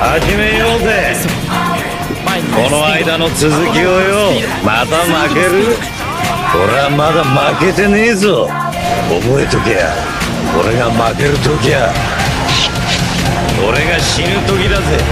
始めようぜ。この間の続きをよまた負ける？俺はまだ負けてねえぞ。覚えとけや。俺が負ける時や。俺が死ぬ時だぜ。